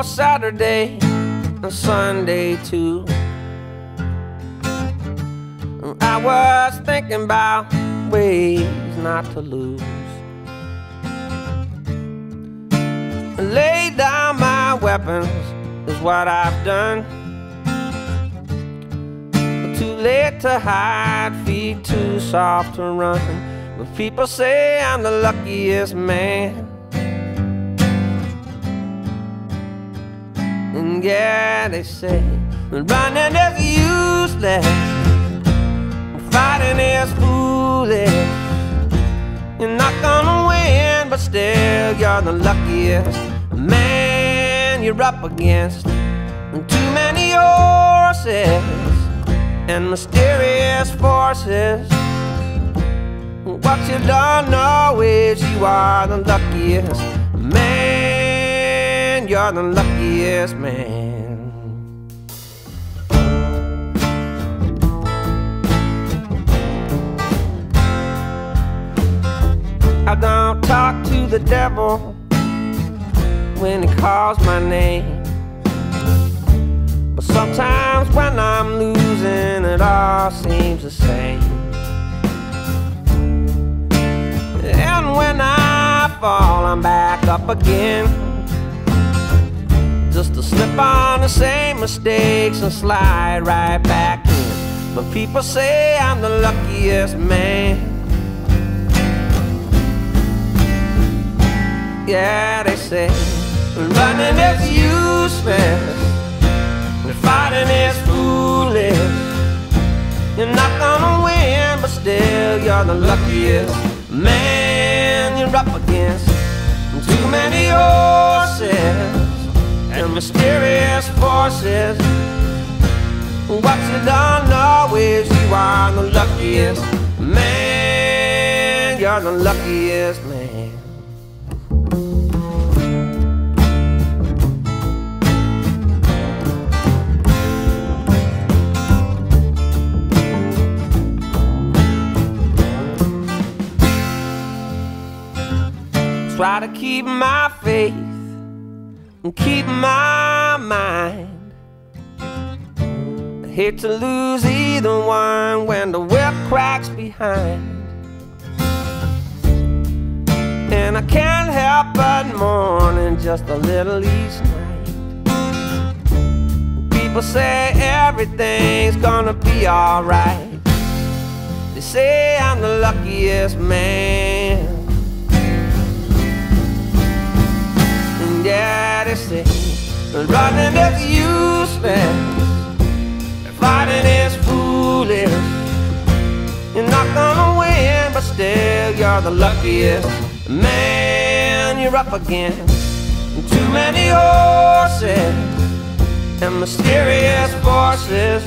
for Saturday and Sunday too. I was thinking about ways not to lose. Lay down my weapons is what I've done. Too late to hide, feet too soft to run. But people say I'm the luckiest man. And yeah, they say But running is useless, fighting is foolish. You're not gonna win, but still you're the luckiest man you're up against. Too many horses and mysterious forces. What you don't know is you are the luckiest. You're the luckiest man. I don't talk to the devil when he calls my name. But sometimes when I'm losing, it all seems the same. And when I fall, I'm back up again. Just to slip on the same mistakes and slide right back in. But people say I'm the luckiest man. yeah, they say running is useless, and fighting is foolish. You're not gonna win, but still you're the luckiest man you're up against. Too many horses and mysterious forces. What you don't know you are the luckiest man. You're the luckiest man. try to keep my faith and keep my mind. I hate to lose either one when the whip cracks behind. And I can't help but mourning just a little each night. People say everything's gonna be alright. They say I'm the luckiest man. You're the luckiest man you're up against. Too many horses and mysterious forces.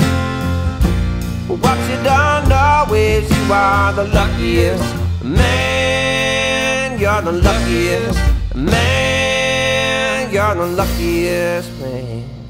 What you know is you are the luckiest man. You're the luckiest man you're the luckiest man.